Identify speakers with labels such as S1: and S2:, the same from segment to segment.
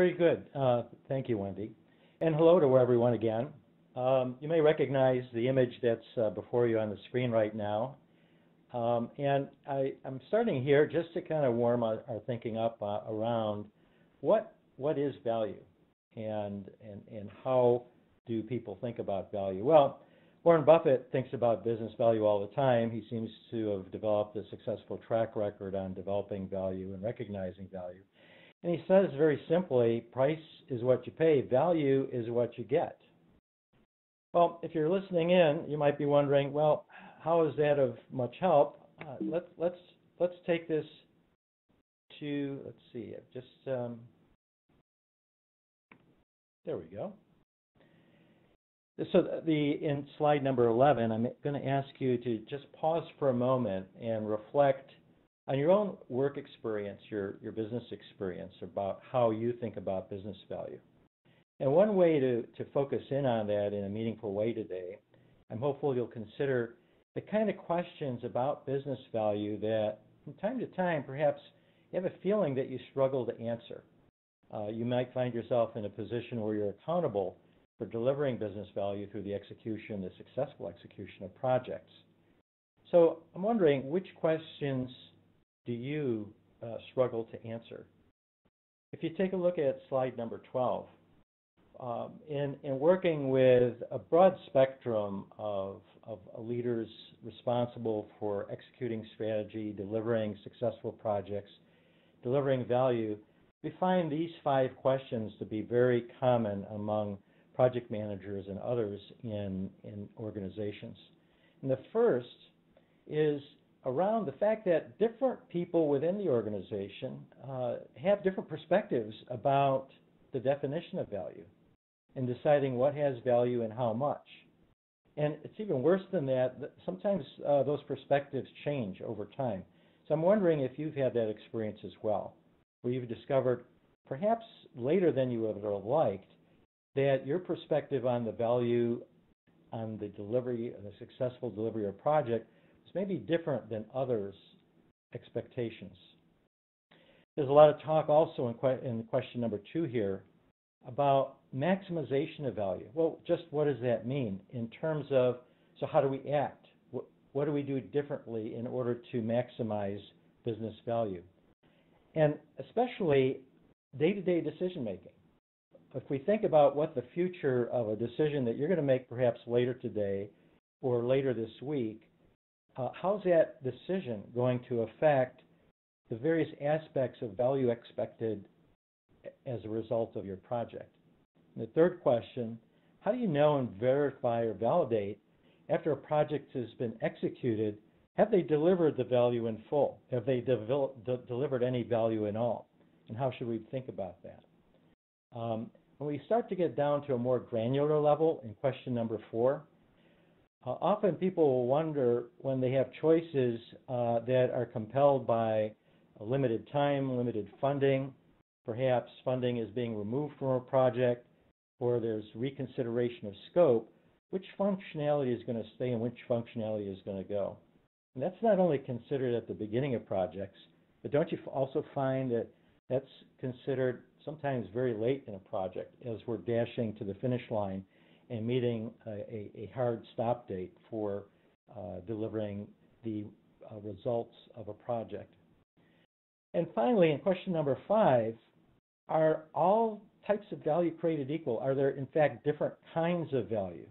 S1: very good. Uh, thank you, Wendy. And hello to everyone again. Um, you may recognize the image that's uh, before you on the screen right now. Um, and I, am starting here just to kind of warm our, our thinking up uh, around what what is value and, and, and how do people think about value? Well, Warren Buffett thinks about business value all the time. He seems to have developed a successful track record on developing value and recognizing value. And he says very simply, price is what you pay, value is what you get. Well, if you're listening in, you might be wondering, well, how is that of much help? Uh, let, let's let's take this to let's see, just um, there we go. So the in slide number 11, I'm going to ask you to just pause for a moment and reflect on your own work experience, your, your business experience, about how you think about business value. And one way to, to focus in on that in a meaningful way today, I'm hopeful you'll consider the kind of questions about business value that from time to time perhaps you have a feeling that you struggle to answer. Uh, you might find yourself in a position where you're accountable for delivering business value through the execution, the successful execution of projects. So I'm wondering which questions do you uh, struggle to answer? If you take a look at slide number 12, um, in, in working with a broad spectrum of, of leaders responsible for executing strategy, delivering successful projects, delivering value, we find these five questions to be very common among project managers and others in, in organizations. And the first is around the fact that different people within the organization uh, have different perspectives about the definition of value and deciding what has value and how much. And it's even worse than that. Sometimes uh, those perspectives change over time. So I'm wondering if you've had that experience as well where you've discovered, perhaps later than you would have liked, that your perspective on the value on the delivery, the successful delivery of a project is maybe different than others' expectations. There's a lot of talk also in, que in question number two here about maximization of value. Well, just what does that mean in terms of, so how do we act? What, what do we do differently in order to maximize business value? and especially day-to-day decision making. If we think about what the future of a decision that you're going to make perhaps later today or later this week, uh, how's that decision going to affect the various aspects of value expected as a result of your project? And the third question, how do you know and verify or validate after a project has been executed have they delivered the value in full? Have they de delivered any value at all? And how should we think about that? Um, when we start to get down to a more granular level in question number four, uh, often people will wonder when they have choices uh, that are compelled by limited time, limited funding, perhaps funding is being removed from a project, or there's reconsideration of scope, which functionality is going to stay and which functionality is going to go. And that's not only considered at the beginning of projects, but don't you also find that that's considered sometimes very late in a project as we're dashing to the finish line and meeting a, hard stop date for uh, delivering the uh, results of a project. And finally, in question number five, are all types of value created equal? Are there, in fact, different kinds of value?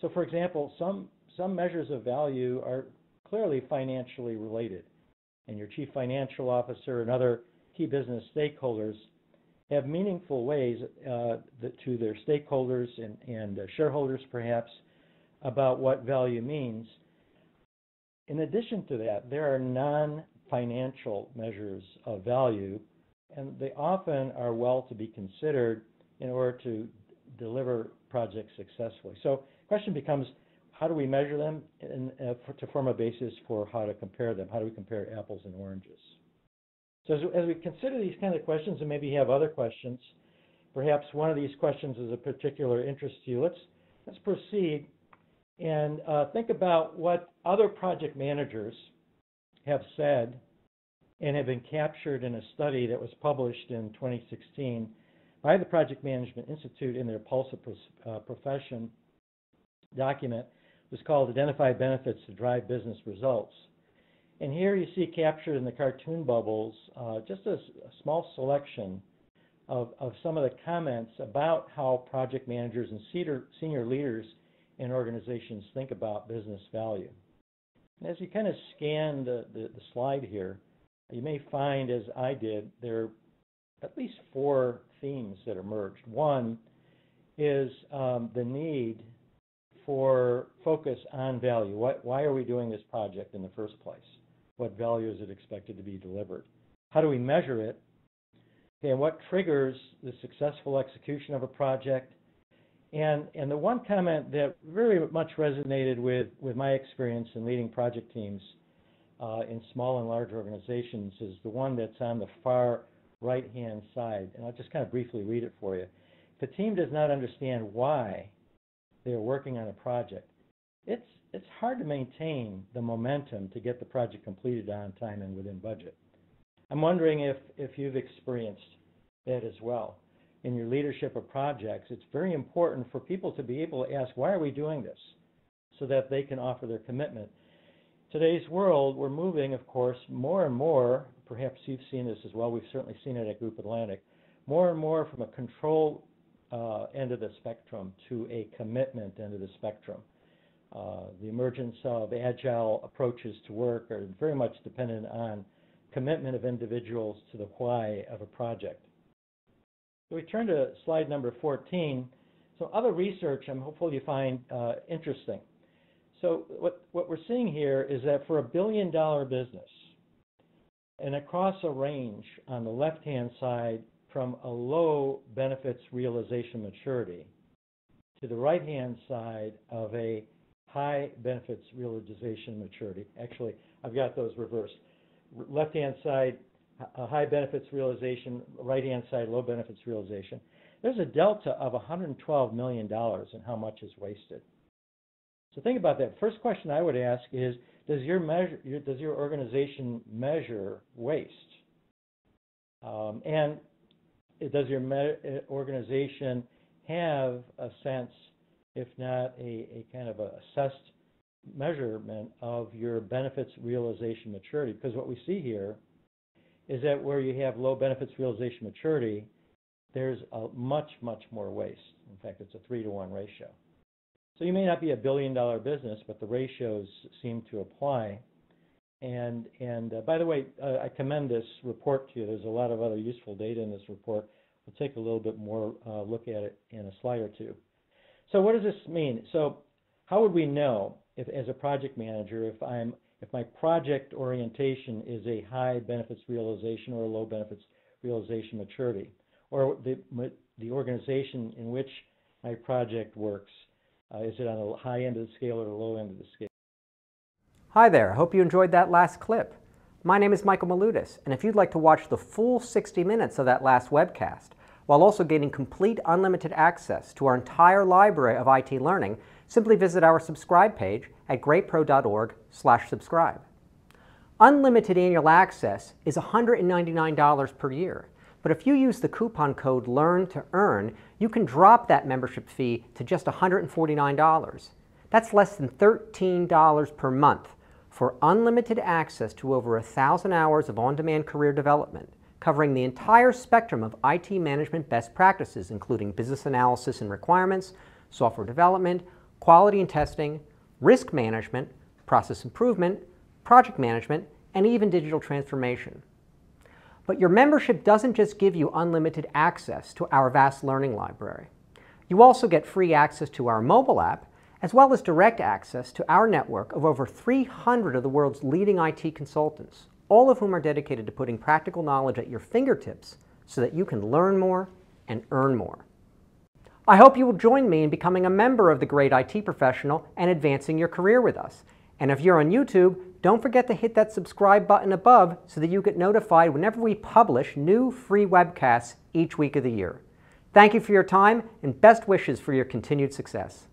S1: So, for example, some, some measures of value are clearly financially related. And your chief financial officer and other key business stakeholders have meaningful ways uh, to their stakeholders and, and uh, shareholders, perhaps, about what value means. In addition to that, there are non-financial measures of value, and they often are well to be considered in order to deliver projects successfully. So the question becomes, how do we measure them in, uh, for, to form a basis for how to compare them? How do we compare apples and oranges? So as, as, we consider these kind of questions, and maybe you have other questions, perhaps one of these questions is of particular interest to you. Let's let's proceed and uh, think about what other project managers have said and have been captured in a study that was published in 2016 by the Project Management Institute in their Pulse of uh, Profession document It was called Identify Benefits to Drive Business Results. And here you see captured in the cartoon bubbles uh, just a, small selection of, of some of the comments about how project managers and senior, senior leaders in organizations think about business value. And as you kind of scan the, the, the slide here, you may find, as I did, there are at least four themes that emerged. One is um, the need for focus on value. Why, why are we doing this project in the first place? What value is it expected to be delivered? How do we measure it? And what triggers the successful execution of a project? And, and the one comment that very much resonated with, with my experience in leading project teams uh, in small and large organizations is the one that's on the far right-hand side. And I'll just kind of briefly read it for you. If a team does not understand why they are working on a project, it's, it's hard to maintain the momentum to get the project completed on time and within budget. I'm wondering if, if you've experienced that as well in your leadership of projects, it's very important for people to be able to ask, why are we doing this? So that they can offer their commitment. Today's world, we're moving, of course, more and more, perhaps you've seen this as well, we've certainly seen it at Group Atlantic, more and more from a control uh, end of the spectrum to a commitment end of the spectrum. Uh, the emergence of agile approaches to work are very much dependent on commitment of individuals to the why of a project. So we turn to slide number 14. So other research I'm hopeful you find uh, interesting. So what, what we're seeing here is that for a billion dollar business, and across a range on the left-hand side from a low benefits realization maturity to the right-hand side of a high benefits realization maturity. Actually, I've got those reversed. Left-hand side, a high benefits realization, right-hand side, low benefits realization, there's a delta of $112 million in how much is wasted. So think about that. First question I would ask is, does your measure, does your organization measure waste? Um, and does your organization have a sense, if not a, a kind of a assessed measurement of your benefits realization maturity? Because what we see here is that where you have low benefits realization maturity, there's a much, much more waste. In fact, it's a three to one ratio. So you may not be a billion dollar business, but the ratios seem to apply. And, and uh, by the way, uh, I commend this report to you. There's a lot of other useful data in this report. We'll take a little bit more uh, look at it in a slide or two. So what does this mean? So how would we know if, as a project manager, if I'm if my project orientation is a high benefits realization or a low benefits realization maturity, or the, the organization in which my project works, uh, is it on the high end of the scale or the low end of the scale?
S2: Hi there, I hope you enjoyed that last clip. My name is Michael Milutis, and if you'd like to watch the full 60 minutes of that last webcast, while also gaining complete unlimited access to our entire library of IT learning, simply visit our subscribe page at greatpro.org slash subscribe. Unlimited annual access is $199 per year, but if you use the coupon code LEARN to earn, you can drop that membership fee to just $149. That's less than $13 per month for unlimited access to over a thousand hours of on-demand career development, covering the entire spectrum of IT management best practices, including business analysis and requirements, software development, quality and testing, risk management, process improvement, project management, and even digital transformation. But your membership doesn't just give you unlimited access to our vast learning library. You also get free access to our mobile app, as well as direct access to our network of over 300 of the world's leading IT consultants, all of whom are dedicated to putting practical knowledge at your fingertips so that you can learn more and earn more. I hope you will join me in becoming a member of the Great IT Professional and advancing your career with us. And if you're on YouTube, don't forget to hit that subscribe button above so that you get notified whenever we publish new free webcasts each week of the year. Thank you for your time and best wishes for your continued success.